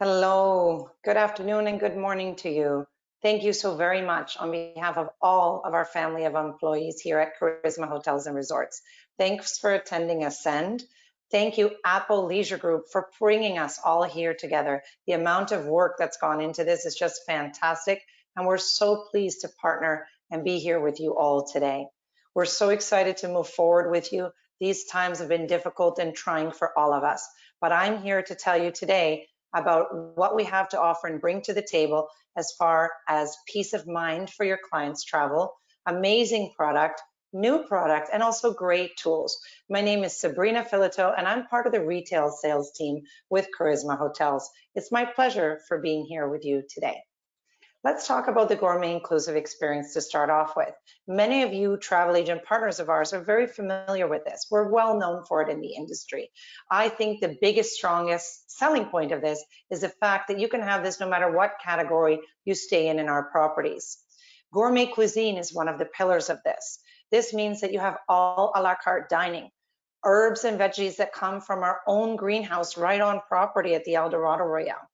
Hello, good afternoon and good morning to you. Thank you so very much on behalf of all of our family of employees here at Karisma Hotels and Resorts. Thanks for attending Ascend. Thank you, Apple Leisure Group, for bringing us all here together. The amount of work that's gone into this is just fantastic, and we're so pleased to partner and be here with you all today. We're so excited to move forward with you. These times have been difficult and trying for all of us, but I'm here to tell you today about what we have to offer and bring to the table as far as peace of mind for your clients' travel, amazing product, new product, and also great tools. My name is Sabrina Filito, and I'm part of the retail sales team with Karisma Hotels. It's my pleasure for being here with you today. Let's talk about the gourmet inclusive experience to start off with. Many of you travel agent partners of ours are very familiar with this. We're well known for it in the industry. I think the biggest, strongest selling point of this is the fact that you can have this no matter what category you stay in in our properties. Gourmet cuisine is one of the pillars of this. This means that you have all a la carte dining, herbs and veggies that come from our own greenhouse right on property at the El Dorado Royale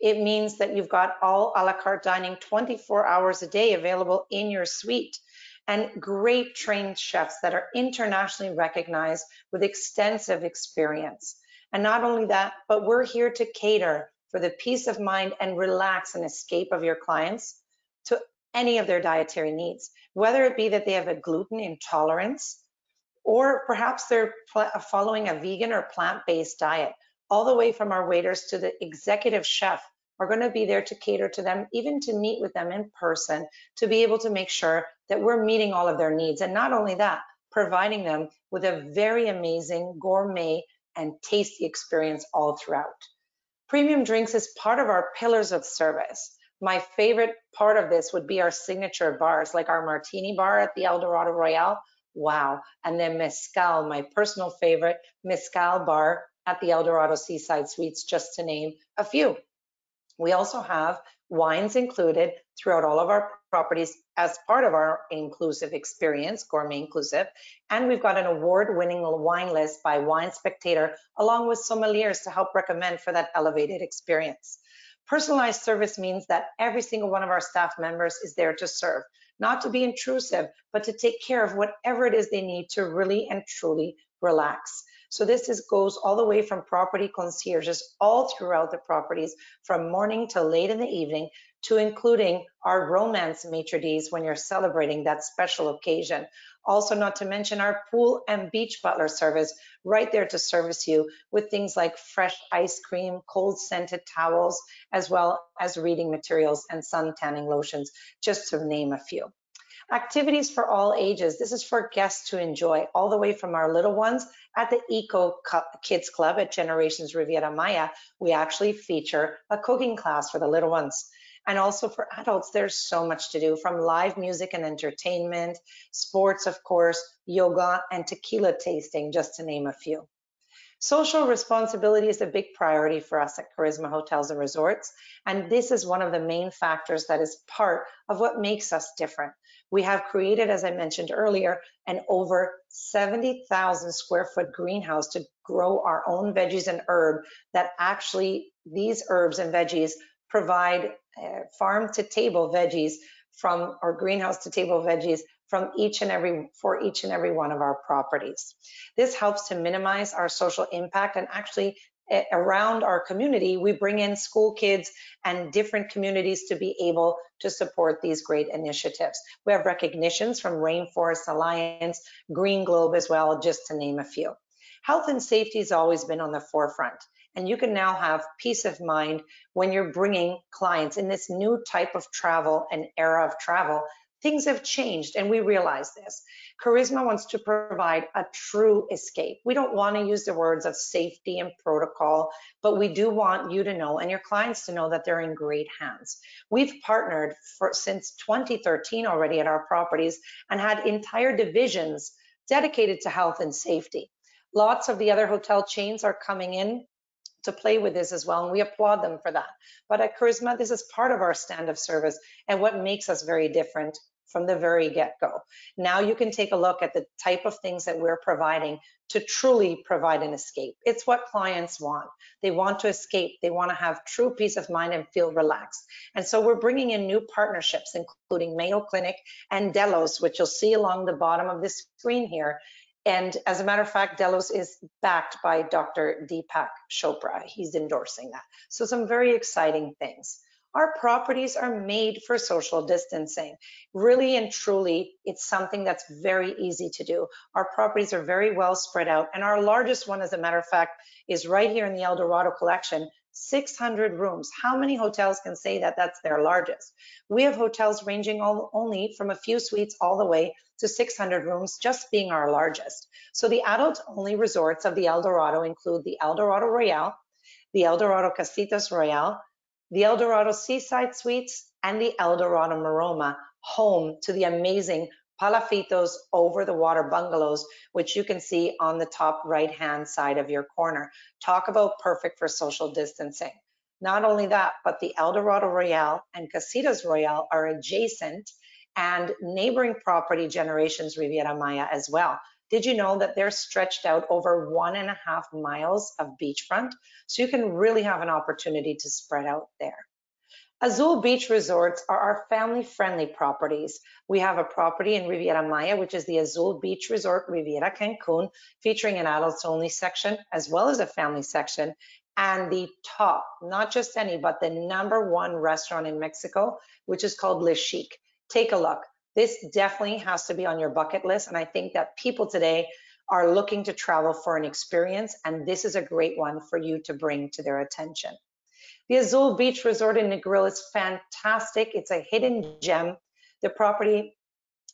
it means that you've got all a la carte dining 24 hours a day available in your suite and great trained chefs that are internationally recognized with extensive experience. And not only that, but we're here to cater for the peace of mind and relax and escape of your clients to any of their dietary needs, whether it be that they have a gluten intolerance or perhaps they're following a vegan or plant-based diet all the way from our waiters to the executive chef are going to be there to cater to them, even to meet with them in person, to be able to make sure that we're meeting all of their needs. And not only that, providing them with a very amazing gourmet and tasty experience all throughout. Premium drinks is part of our pillars of service. My favorite part of this would be our signature bars, like our martini bar at the Eldorado Royale. Wow. And then Mezcal, my personal favorite, Mezcal bar at the Eldorado Seaside Suites, just to name a few. We also have wines included throughout all of our properties as part of our inclusive experience, gourmet inclusive. And we've got an award-winning wine list by Wine Spectator, along with sommeliers to help recommend for that elevated experience. Personalized service means that every single one of our staff members is there to serve, not to be intrusive, but to take care of whatever it is they need to really and truly relax. So this is, goes all the way from property concierges all throughout the properties from morning till late in the evening to including our romance maitre d's when you're celebrating that special occasion. Also not to mention our pool and beach butler service right there to service you with things like fresh ice cream, cold scented towels, as well as reading materials and sun tanning lotions, just to name a few. Activities for all ages. This is for guests to enjoy all the way from our little ones at the Eco Kids Club at Generations Riviera Maya. We actually feature a cooking class for the little ones. And also for adults, there's so much to do from live music and entertainment, sports, of course, yoga and tequila tasting, just to name a few. Social responsibility is a big priority for us at Karisma Hotels and Resorts, and this is one of the main factors that is part of what makes us different. We have created, as I mentioned earlier, an over 70,000 square foot greenhouse to grow our own veggies and herb that actually these herbs and veggies provide uh, farm to table veggies from or greenhouse to table veggies from each and every for each and every one of our properties. This helps to minimize our social impact and actually around our community, we bring in school kids and different communities to be able to support these great initiatives. We have recognitions from Rainforest Alliance, Green Globe as well, just to name a few. Health and safety has always been on the forefront and you can now have peace of mind when you're bringing clients in this new type of travel and era of travel things have changed and we realize this. Karisma wants to provide a true escape. We don't want to use the words of safety and protocol, but we do want you to know and your clients to know that they're in great hands. We've partnered for since 2013 already at our properties and had entire divisions dedicated to health and safety. Lots of the other hotel chains are coming in to play with this as well, and we applaud them for that. But at Karisma, this is part of our stand of service and what makes us very different from the very get-go. Now you can take a look at the type of things that we're providing to truly provide an escape. It's what clients want. They want to escape. They want to have true peace of mind and feel relaxed. And so we're bringing in new partnerships, including Mayo Clinic and Delos, which you'll see along the bottom of this screen here. And as a matter of fact, Delos is backed by Dr. Deepak Chopra. He's endorsing that. So some very exciting things. Our properties are made for social distancing. Really and truly, it's something that's very easy to do. Our properties are very well spread out. And our largest one, as a matter of fact, is right here in the El Dorado collection, 600 rooms. How many hotels can say that that's their largest? We have hotels ranging all, only from a few suites all the way to 600 rooms, just being our largest. So the adult only resorts of the El Dorado include the El Dorado Royale, the El Dorado Casitas Royale, the El Dorado Seaside Suites, and the El Dorado Maroma, home to the amazing Palafitos over the water bungalows, which you can see on the top right hand side of your corner. Talk about perfect for social distancing. Not only that, but the El Dorado Royale and Casitas Royale are adjacent and neighboring property Generations Riviera Maya as well. Did you know that they're stretched out over one and a half miles of beachfront? So you can really have an opportunity to spread out there. Azul Beach Resorts are our family-friendly properties. We have a property in Riviera Maya, which is the Azul Beach Resort Riviera Cancun, featuring an adults-only section as well as a family section, and the top, not just any, but the number one restaurant in Mexico, which is called Le Chic. Take a look. This definitely has to be on your bucket list. And I think that people today are looking to travel for an experience, and this is a great one for you to bring to their attention. The Azul Beach Resort in Negril is fantastic. It's a hidden gem. The property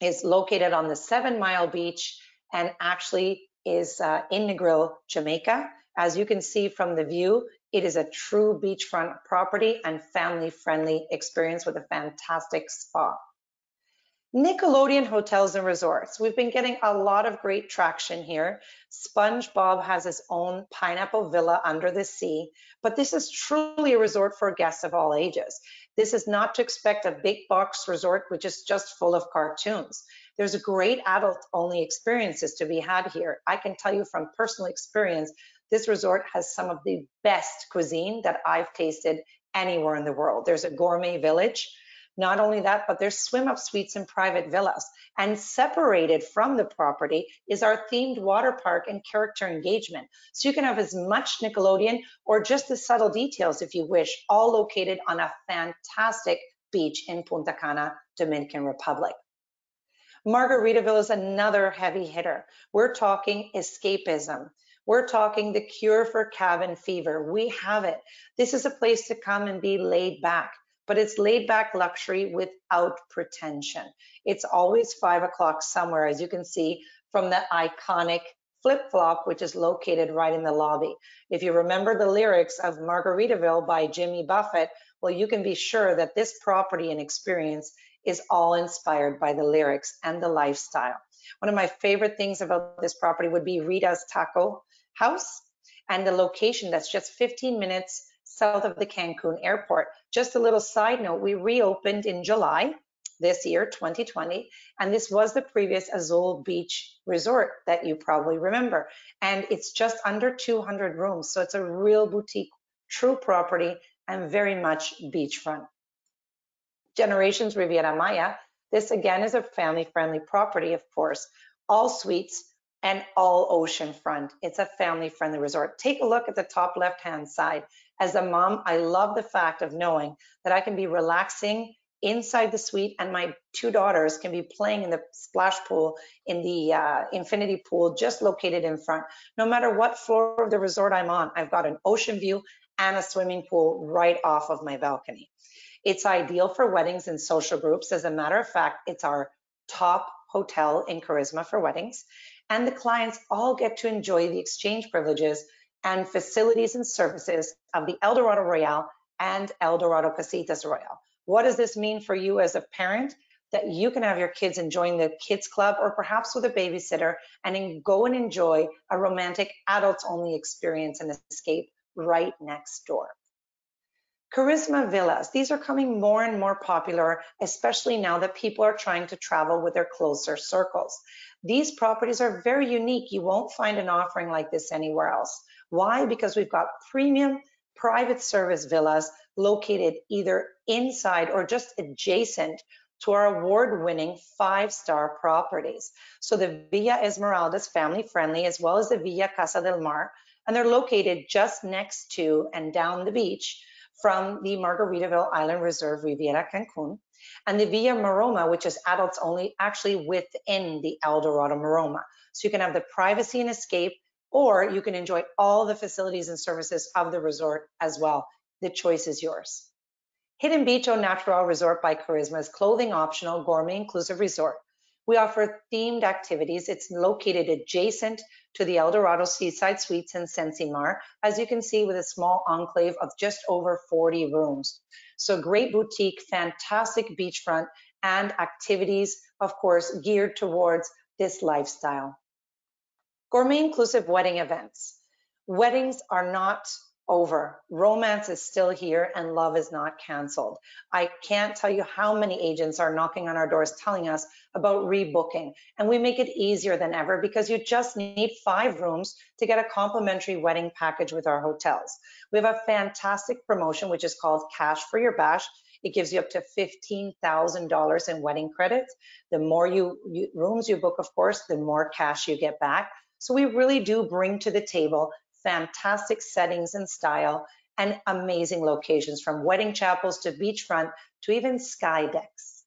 is located on the Seven Mile Beach and actually is uh, in Negril, Jamaica. As you can see from the view, it is a true beachfront property and family-friendly experience with a fantastic spa. Nickelodeon Hotels and Resorts. We've been getting a lot of great traction here. SpongeBob has his own pineapple villa under the sea, but this is truly a resort for guests of all ages. This is not to expect a big box resort which is just full of cartoons. There's great adult only experiences to be had here. I can tell you from personal experience, this resort has some of the best cuisine that I've tasted anywhere in the world. There's a gourmet village not only that, but there's swim up suites and private villas. And separated from the property is our themed water park and character engagement. So you can have as much Nickelodeon or just the subtle details if you wish, all located on a fantastic beach in Punta Cana, Dominican Republic. Margaritaville is another heavy hitter. We're talking escapism. We're talking the cure for cabin fever. We have it. This is a place to come and be laid back but it's laid back luxury without pretension. It's always five o'clock somewhere, as you can see from the iconic flip flop, which is located right in the lobby. If you remember the lyrics of Margaritaville by Jimmy Buffett, well, you can be sure that this property and experience is all inspired by the lyrics and the lifestyle. One of my favorite things about this property would be Rita's Taco House and the location that's just 15 minutes south of the Cancun airport. Just a little side note, we reopened in July this year, 2020, and this was the previous Azul Beach Resort that you probably remember. And it's just under 200 rooms, so it's a real boutique, true property, and very much beachfront. Generations Riviera Maya, this again is a family-friendly property, of course. All suites, and all oceanfront. It's a family-friendly resort. Take a look at the top left-hand side. As a mom, I love the fact of knowing that I can be relaxing inside the suite and my two daughters can be playing in the splash pool in the uh, infinity pool just located in front. No matter what floor of the resort I'm on, I've got an ocean view and a swimming pool right off of my balcony. It's ideal for weddings and social groups. As a matter of fact, it's our top hotel in Karisma for weddings and the clients all get to enjoy the exchange privileges and facilities and services of the El Dorado Royale and El Dorado Casitas Royale. What does this mean for you as a parent? That you can have your kids enjoying the kids club or perhaps with a babysitter and go and enjoy a romantic adults only experience and escape right next door. Karisma villas, these are coming more and more popular, especially now that people are trying to travel with their closer circles. These properties are very unique. You won't find an offering like this anywhere else. Why? Because we've got premium private service villas located either inside or just adjacent to our award-winning five-star properties. So the Villa Esmeralda is family friendly as well as the Villa Casa del Mar, and they're located just next to and down the beach from the Margaritaville Island Reserve Riviera Cancun, and the Villa Maroma, which is adults only, actually within the El Dorado Maroma. So you can have the privacy and escape, or you can enjoy all the facilities and services of the resort as well. The choice is yours. Hidden Beach Au Natural Resort by Karisma is clothing optional, gourmet inclusive resort. We offer themed activities. It's located adjacent to the Eldorado Seaside Suites in Sensimar, as you can see with a small enclave of just over 40 rooms. So great boutique, fantastic beachfront, and activities, of course, geared towards this lifestyle. Gourmet inclusive wedding events. Weddings are not over. Romance is still here and love is not canceled. I can't tell you how many agents are knocking on our doors telling us about rebooking. And we make it easier than ever because you just need five rooms to get a complimentary wedding package with our hotels. We have a fantastic promotion, which is called Cash for Your Bash. It gives you up to $15,000 in wedding credits. The more you, you rooms you book, of course, the more cash you get back. So we really do bring to the table fantastic settings and style, and amazing locations from wedding chapels to beachfront to even sky decks.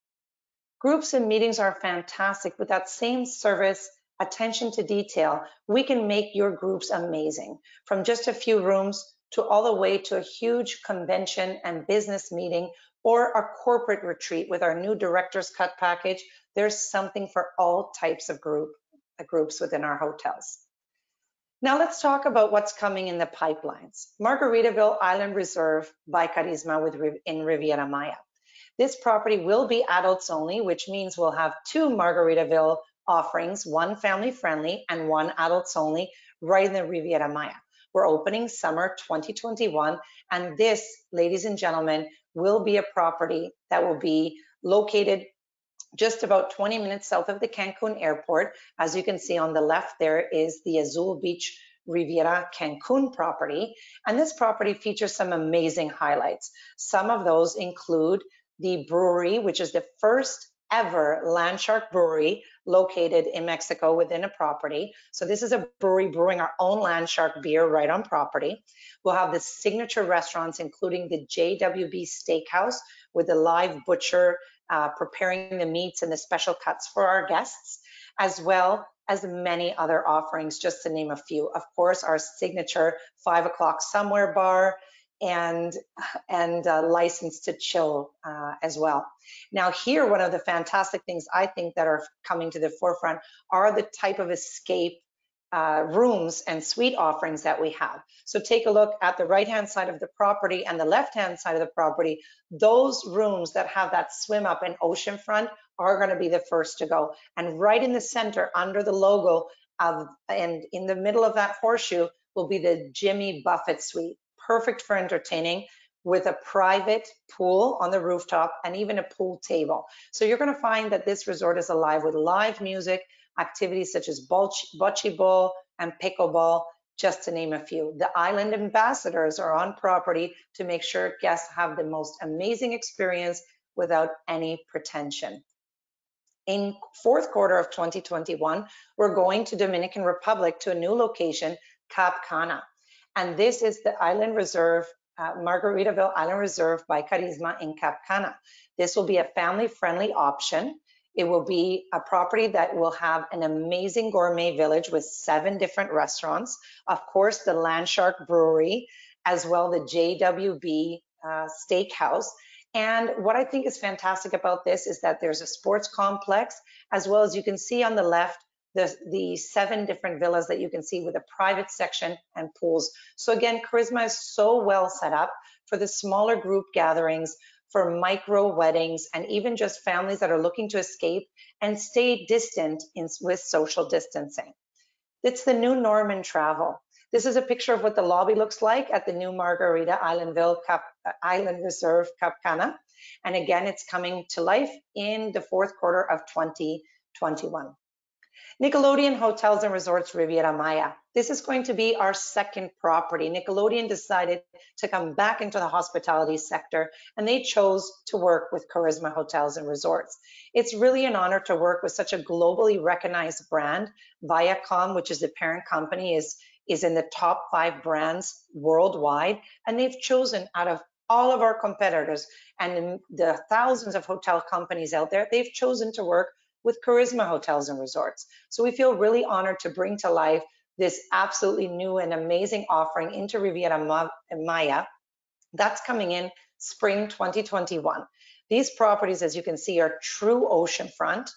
Groups and meetings are fantastic with that same service, attention to detail. We can make your groups amazing from just a few rooms to all the way to a huge convention and business meeting or a corporate retreat with our new director's cut package. There's something for all types of group, groups within our hotels. Now let's talk about what's coming in the pipelines. Margaritaville Island Reserve by Karisma with, in Riviera Maya. This property will be adults only, which means we'll have two Margaritaville offerings, one family friendly and one adults only, right in the Riviera Maya. We're opening summer 2021, and this, ladies and gentlemen, will be a property that will be located just about 20 minutes south of the Cancun airport. As you can see on the left, there is the Azul Beach Riviera Cancun property. And this property features some amazing highlights. Some of those include the brewery, which is the first ever Landshark brewery located in Mexico within a property. So this is a brewery brewing our own Landshark beer right on property. We'll have the signature restaurants, including the JWB Steakhouse with the live butcher uh, preparing the meats and the special cuts for our guests, as well as many other offerings, just to name a few. Of course, our signature five o'clock somewhere bar and and uh, license to chill uh, as well. Now here, one of the fantastic things I think that are coming to the forefront are the type of escape uh, rooms and suite offerings that we have. So take a look at the right-hand side of the property and the left-hand side of the property. Those rooms that have that swim up and ocean front are gonna be the first to go. And right in the center under the logo of, and in the middle of that horseshoe will be the Jimmy Buffett suite. Perfect for entertaining with a private pool on the rooftop and even a pool table. So you're gonna find that this resort is alive with live music, activities such as bocce ball and pickleball, just to name a few. The island ambassadors are on property to make sure guests have the most amazing experience without any pretension. In fourth quarter of 2021, we're going to Dominican Republic to a new location, Cap Cana. And this is the Island Reserve, uh, Margaritaville Island Reserve by Karisma in Cap Cana. This will be a family-friendly option. It will be a property that will have an amazing gourmet village with seven different restaurants. Of course, the Landshark Brewery, as well the JWB uh, Steakhouse. And what I think is fantastic about this is that there's a sports complex, as well as you can see on the left, the, the seven different villas that you can see with a private section and pools. So again, Karisma is so well set up for the smaller group gatherings for micro weddings and even just families that are looking to escape and stay distant in, with social distancing. It's the new norm in travel. This is a picture of what the lobby looks like at the new Margarita Islandville Cap, uh, Island Reserve Cap Cana. And again, it's coming to life in the fourth quarter of 2021. Nickelodeon Hotels and Resorts Riviera Maya. This is going to be our second property. Nickelodeon decided to come back into the hospitality sector and they chose to work with Karisma Hotels and Resorts. It's really an honor to work with such a globally recognized brand. Viacom, which is the parent company, is, is in the top five brands worldwide. And they've chosen out of all of our competitors and the thousands of hotel companies out there, they've chosen to work with Karisma Hotels and Resorts. So we feel really honored to bring to life this absolutely new and amazing offering into Riviera Maya. That's coming in spring 2021. These properties, as you can see, are true oceanfront,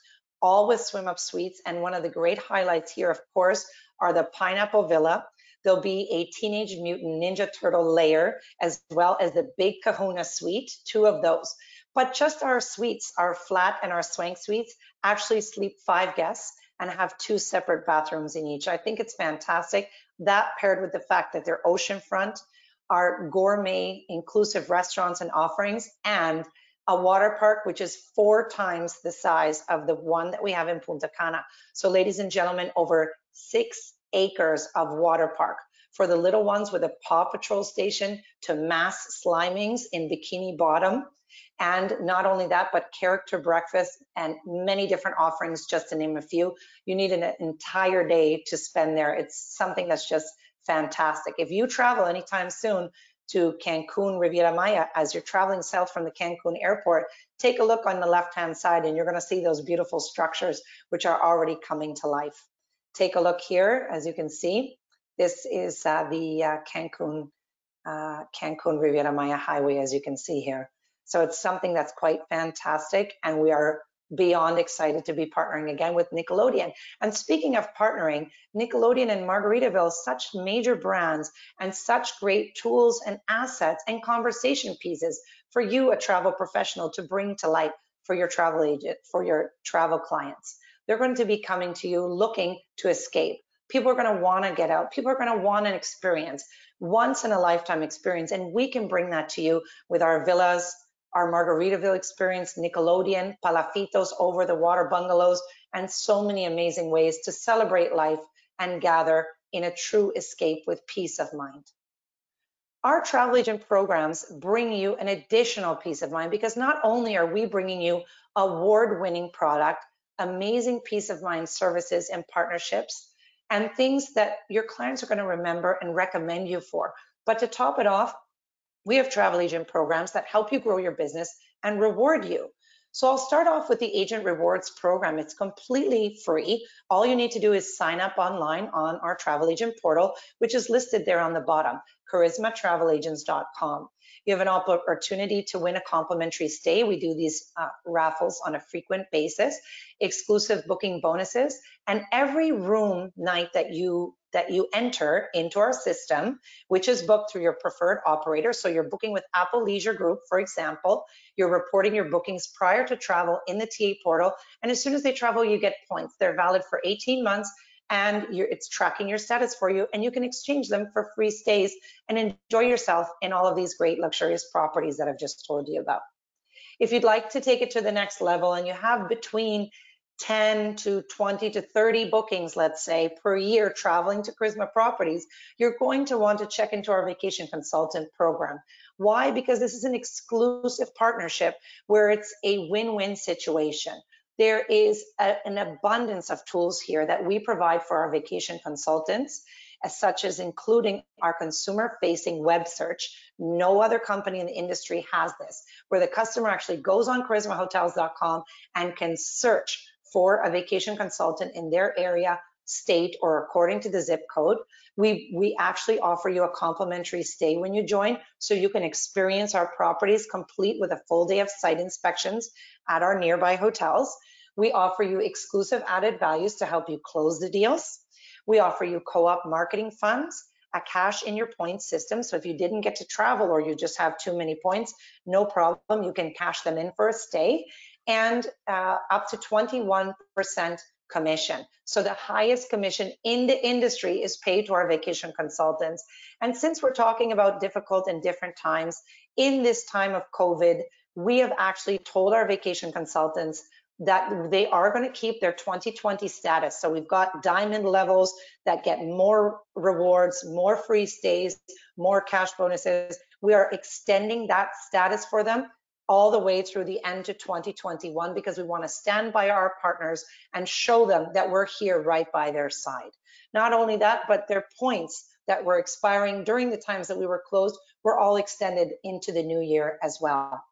all with swim up suites. And one of the great highlights here, of course, are the Pineapple Villa. There'll be a Teenage Mutant Ninja Turtle lair, as well as the Big Kahuna suite, two of those. But just our suites, our flat and our swank suites, actually sleep five guests and have two separate bathrooms in each. I think it's fantastic. That paired with the fact that they're oceanfront, our gourmet inclusive restaurants and offerings, and a water park which is four times the size of the one that we have in Punta Cana. So ladies and gentlemen, over six acres of water park for the little ones with a Paw Patrol station to mass slimings in Bikini Bottom and not only that, but character breakfast and many different offerings, just to name a few. You need an entire day to spend there. It's something that's just fantastic. If you travel anytime soon to Cancun Riviera Maya, as you're traveling south from the Cancun airport, take a look on the left-hand side and you're gonna see those beautiful structures which are already coming to life. Take a look here, as you can see. This is uh, the uh, Cancun, uh, Cancun Riviera Maya Highway, as you can see here. So it's something that's quite fantastic and we are beyond excited to be partnering again with Nickelodeon. And speaking of partnering, Nickelodeon and Margaritaville, such major brands and such great tools and assets and conversation pieces for you, a travel professional, to bring to light for your travel agent, for your travel clients. They're going to be coming to you looking to escape. People are going to want to get out. People are going to want an experience, once in a lifetime experience. And we can bring that to you with our villas, our Margaritaville experience, Nickelodeon, Palafitos over the water bungalows, and so many amazing ways to celebrate life and gather in a true escape with peace of mind. Our travel agent programs bring you an additional peace of mind because not only are we bringing you award-winning product, amazing peace of mind services and partnerships, and things that your clients are going to remember and recommend you for. But to top it off, we have travel agent programs that help you grow your business and reward you. So I'll start off with the Agent Rewards program. It's completely free. All you need to do is sign up online on our travel agent portal, which is listed there on the bottom, karismatravelagency.com. You have an opportunity to win a complimentary stay. We do these uh, raffles on a frequent basis, exclusive booking bonuses, and every room night that you that you enter into our system, which is booked through your preferred operator. So you're booking with Apple Leisure Group, for example, you're reporting your bookings prior to travel in the TA portal. And as soon as they travel, you get points. They're valid for 18 months and it's tracking your status for you and you can exchange them for free stays and enjoy yourself in all of these great luxurious properties that I've just told you about. If you'd like to take it to the next level and you have between 10 to 20 to 30 bookings, let's say, per year traveling to Karisma properties, you're going to want to check into our vacation consultant program. Why? Because this is an exclusive partnership where it's a win-win situation there is a, an abundance of tools here that we provide for our vacation consultants, as such as including our consumer facing web search. No other company in the industry has this, where the customer actually goes on karismahotels.com and can search for a vacation consultant in their area, state, or according to the zip code. We, we actually offer you a complimentary stay when you join, so you can experience our properties complete with a full day of site inspections at our nearby hotels. We offer you exclusive added values to help you close the deals. We offer you co-op marketing funds, a cash in your points system. So if you didn't get to travel or you just have too many points, no problem. You can cash them in for a stay and uh, up to 21% commission. So the highest commission in the industry is paid to our vacation consultants. And since we're talking about difficult and different times, in this time of COVID, we have actually told our vacation consultants that they are going to keep their 2020 status. So we've got diamond levels that get more rewards, more free stays, more cash bonuses. We are extending that status for them all the way through the end to 2021 because we want to stand by our partners and show them that we're here right by their side. Not only that, but their points that were expiring during the times that we were closed were all extended into the new year as well.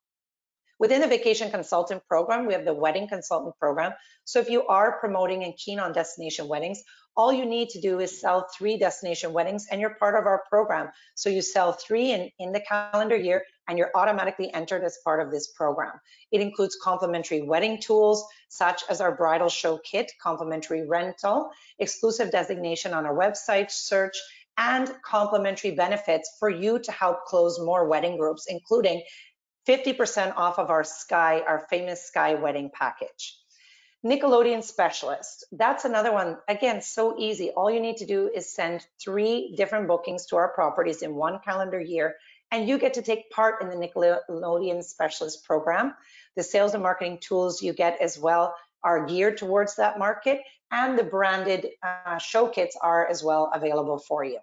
Within the vacation consultant program, we have the wedding consultant program. So if you are promoting and keen on destination weddings, all you need to do is sell three destination weddings and you're part of our program. So you sell three in, in the calendar year and you're automatically entered as part of this program. It includes complimentary wedding tools, such as our bridal show kit, complimentary rental, exclusive designation on our website, search, and complimentary benefits for you to help close more wedding groups, including 50% off of our Sky, our famous Sky wedding package. Nickelodeon Specialist, that's another one. Again, so easy. All you need to do is send three different bookings to our properties in one calendar year, and you get to take part in the Nickelodeon Specialist program. The sales and marketing tools you get as well are geared towards that market, and the branded uh, show kits are as well available for you.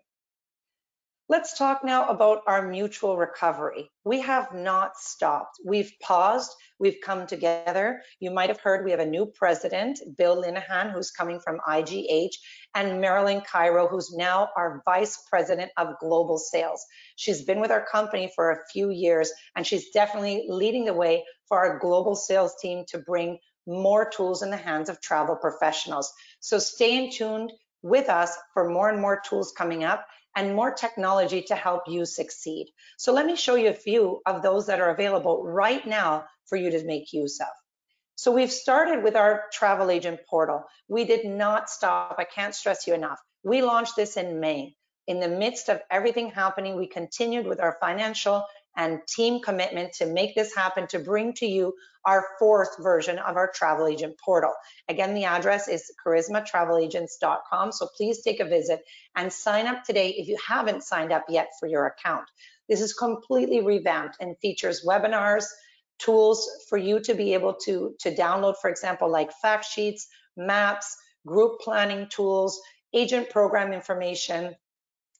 Let's talk now about our mutual recovery. We have not stopped. We've paused. We've come together. You might have heard we have a new president, Bill Linehan, who's coming from IGH, and Marilyn Cairo, who's now our vice president of global sales. She's been with our company for a few years, and she's definitely leading the way for our global sales team to bring more tools in the hands of travel professionals. So stay in tuned with us for more and more tools coming up and more technology to help you succeed. So let me show you a few of those that are available right now for you to make use of. So we've started with our travel agent portal. We did not stop. I can't stress you enough. We launched this in May. In the midst of everything happening, we continued with our financial and team commitment to make this happen, to bring to you our fourth version of our travel agent portal. Again, the address is karismatravelagentscom so please take a visit and sign up today if you haven't signed up yet for your account. This is completely revamped and features webinars, tools for you to be able to, to download, for example, like fact sheets, maps, group planning tools, agent program information,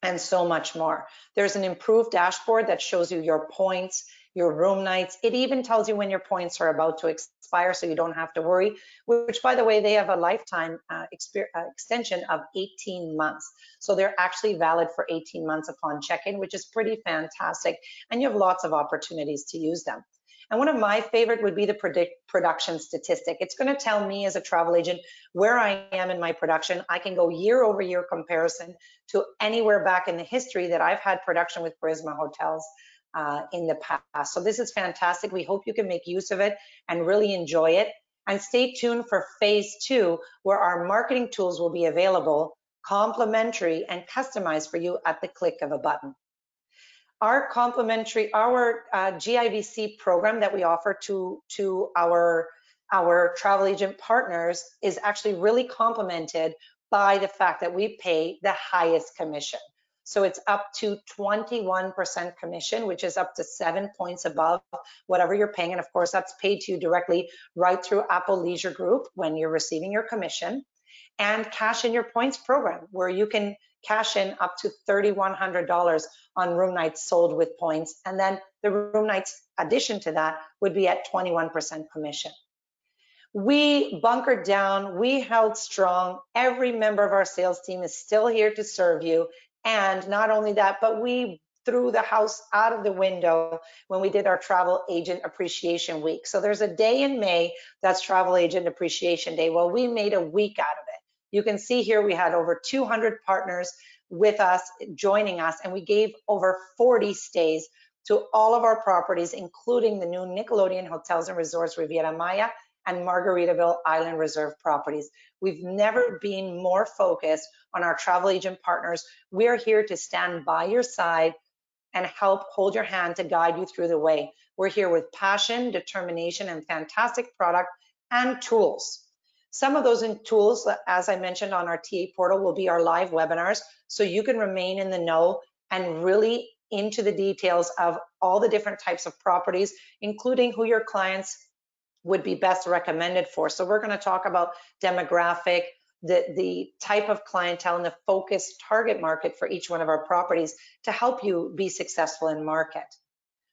and so much more. There's an improved dashboard that shows you your points, your room nights. It even tells you when your points are about to expire so you don't have to worry, which by the way, they have a lifetime uh, uh, extension of 18 months. So they're actually valid for 18 months upon check-in, which is pretty fantastic. And you have lots of opportunities to use them. And one of my favorite would be the predict production statistic. It's going to tell me as a travel agent where I am in my production. I can go year over year comparison to anywhere back in the history that I've had production with Karisma Hotels uh, in the past. So this is fantastic. We hope you can make use of it and really enjoy it. And stay tuned for phase two, where our marketing tools will be available complimentary and customized for you at the click of a button our complimentary, our uh, GIVC program that we offer to, to our, our travel agent partners is actually really complemented by the fact that we pay the highest commission. So it's up to 21% commission, which is up to seven points above whatever you're paying. And of course, that's paid to you directly right through Apple Leisure Group when you're receiving your commission. And Cash in Your Points program, where you can cash in up to $3,100 on room nights sold with points. And then the room nights addition to that would be at 21% commission. We bunkered down, we held strong. Every member of our sales team is still here to serve you. And not only that, but we threw the house out of the window when we did our travel agent appreciation week. So there's a day in May that's travel agent appreciation day. Well, we made a week out of it. You can see here we had over 200 partners with us, joining us, and we gave over 40 stays to all of our properties, including the new Nickelodeon Hotels and Resorts Riviera Maya and Margaritaville Island Reserve properties. We've never been more focused on our travel agent partners. We're here to stand by your side and help hold your hand to guide you through the way. We're here with passion, determination, and fantastic product and tools. Some of those tools, as I mentioned on our TA portal, will be our live webinars, so you can remain in the know and really into the details of all the different types of properties, including who your clients would be best recommended for. So we're gonna talk about demographic, the, the type of clientele and the focused target market for each one of our properties to help you be successful in market.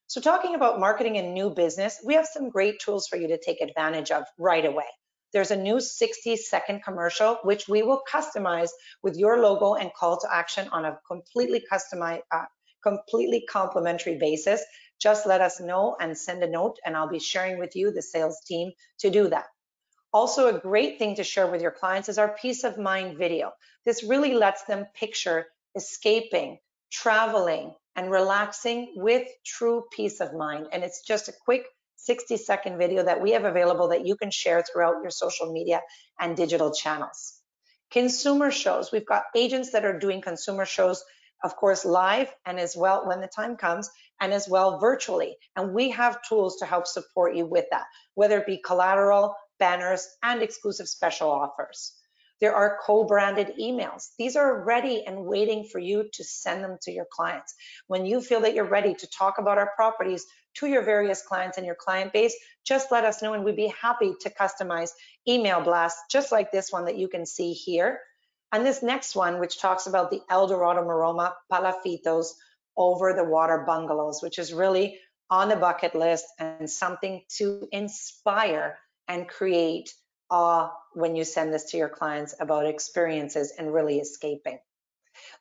So talking about marketing and new business, we have some great tools for you to take advantage of right away. There's a new 60 second commercial, which we will customize with your logo and call to action on a completely customized, uh, completely complimentary basis. Just let us know and send a note and I'll be sharing with you the sales team to do that. Also, a great thing to share with your clients is our peace of mind video. This really lets them picture escaping, traveling, and relaxing with true peace of mind. And it's just a quick 60 second video that we have available that you can share throughout your social media and digital channels. Consumer shows, we've got agents that are doing consumer shows, of course, live and as well when the time comes, and as well virtually. And we have tools to help support you with that, whether it be collateral, banners, and exclusive special offers. There are co-branded emails. These are ready and waiting for you to send them to your clients. When you feel that you're ready to talk about our properties to your various clients and your client base, just let us know and we'd be happy to customize email blasts just like this one that you can see here. And this next one, which talks about the Eldorado Maroma Palafitos over the water bungalows, which is really on the bucket list and something to inspire and create awe when you send this to your clients about experiences and really escaping.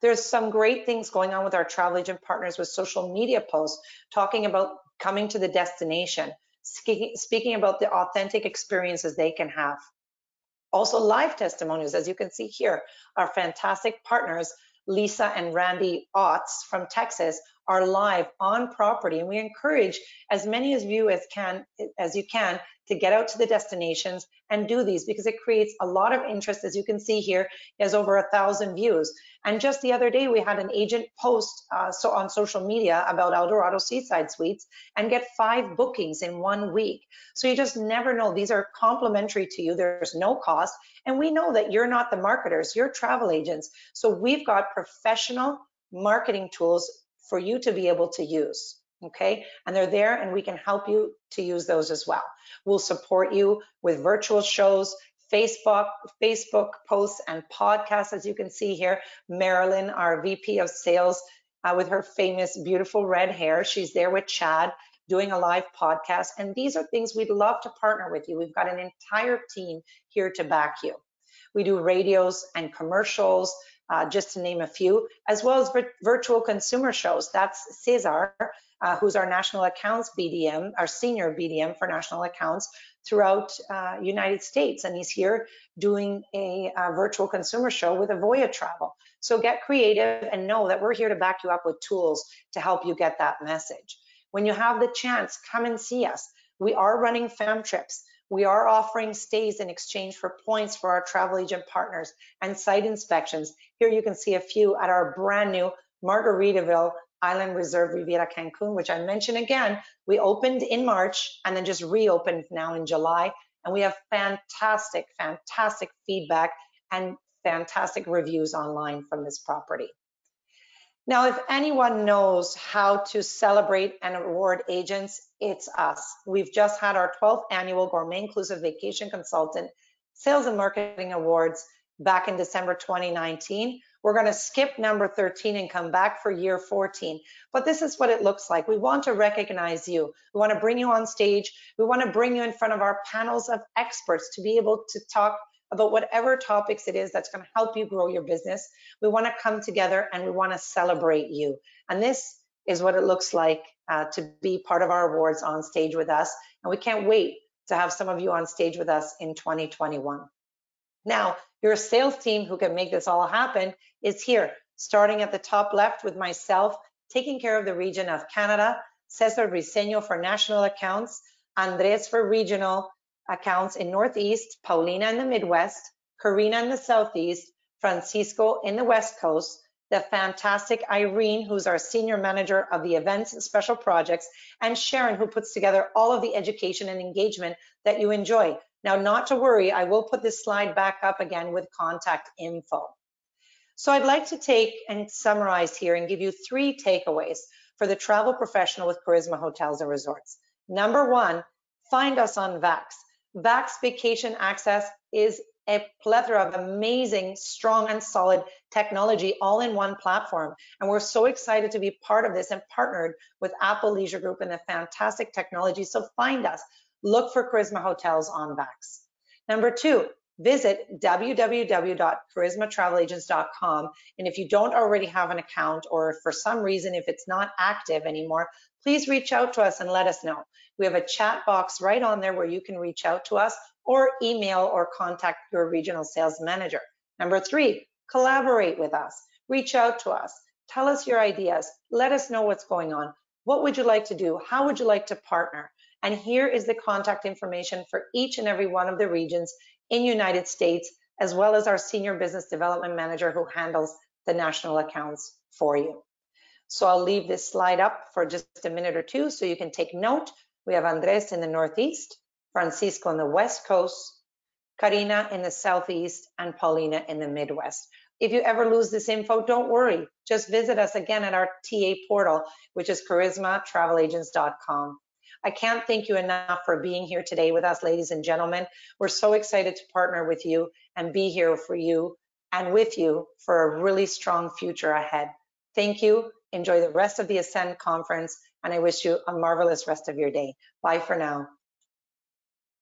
There's some great things going on with our travel agent partners with social media posts talking about coming to the destination, speaking about the authentic experiences they can have. Also live testimonials, as you can see here, our fantastic partners, Lisa and Randy Otts from Texas, are live on property. And we encourage as many of you as can as you can to get out to the destinations and do these because it creates a lot of interest. As you can see here, has over a thousand views. And just the other day, we had an agent post uh, so on social media about Eldorado Seaside Suites and get five bookings in one week. So you just never know. These are complimentary to you. There's no cost. And we know that you're not the marketers, you're travel agents. So we've got professional marketing tools for you to be able to use okay? And they're there and we can help you to use those as well. We'll support you with virtual shows, Facebook, Facebook posts and podcasts, as you can see here. Marilyn, our VP of sales, uh, with her famous, beautiful red hair. She's there with Chad doing a live podcast. And these are things we'd love to partner with you. We've got an entire team here to back you. We do radios and commercials, uh, just to name a few, as well as virtual consumer shows. That's Cesar, uh, who's our national accounts BDM, our senior BDM for national accounts throughout uh, United States. And he's here doing a, a virtual consumer show with Avoya Travel. So get creative and know that we're here to back you up with tools to help you get that message. When you have the chance, come and see us. We are running fam trips. We are offering stays in exchange for points for our travel agent partners and site inspections. Here you can see a few at our brand new Margaritaville Island Reserve Riviera Cancun, which I mentioned again, we opened in March and then just reopened now in July. And we have fantastic, fantastic feedback and fantastic reviews online from this property. Now, if anyone knows how to celebrate and reward agents, it's us. We've just had our 12th annual Gourmet Inclusive Vacation Consultant Sales and Marketing Awards back in December 2019. We're going to skip number 13 and come back for year 14. But this is what it looks like. We want to recognize you. We want to bring you on stage. We want to bring you in front of our panels of experts to be able to talk about whatever topics it is that's going to help you grow your business. We want to come together and we want to celebrate you. And this is what it looks like uh, to be part of our awards on stage with us. And we can't wait to have some of you on stage with us in 2021. Now, your sales team who can make this all happen is here, starting at the top left with myself, taking care of the region of Canada, Cesar Briseño for national accounts, Andres for regional accounts in Northeast, Paulina in the Midwest, Karina in the Southeast, Francisco in the West Coast, the fantastic Irene, who's our senior manager of the events and special projects, and Sharon, who puts together all of the education and engagement that you enjoy. Now, not to worry, I will put this slide back up again with contact info. So I'd like to take and summarize here and give you three takeaways for the travel professional with Karisma Hotels and Resorts. Number one, find us on VAX. VAX Vacation Access is a plethora of amazing, strong and solid technology all in one platform. And we're so excited to be part of this and partnered with Apple Leisure Group and the fantastic technology. So find us, look for Karisma Hotels on VAX. Number two, visit www.karismatravelagency.com. And if you don't already have an account or for some reason, if it's not active anymore, please reach out to us and let us know. We have a chat box right on there where you can reach out to us or email or contact your regional sales manager. Number three, collaborate with us. Reach out to us. Tell us your ideas. Let us know what's going on. What would you like to do? How would you like to partner? And here is the contact information for each and every one of the regions in United States, as well as our senior business development manager who handles the national accounts for you. So I'll leave this slide up for just a minute or two so you can take note. We have Andres in the Northeast, Francisco in the West Coast, Karina in the Southeast, and Paulina in the Midwest. If you ever lose this info, don't worry. Just visit us again at our TA portal, which is karismatravelagency.com. I can't thank you enough for being here today with us, ladies and gentlemen. We're so excited to partner with you and be here for you and with you for a really strong future ahead. Thank you. Enjoy the rest of the Ascend conference, and I wish you a marvelous rest of your day. Bye for now.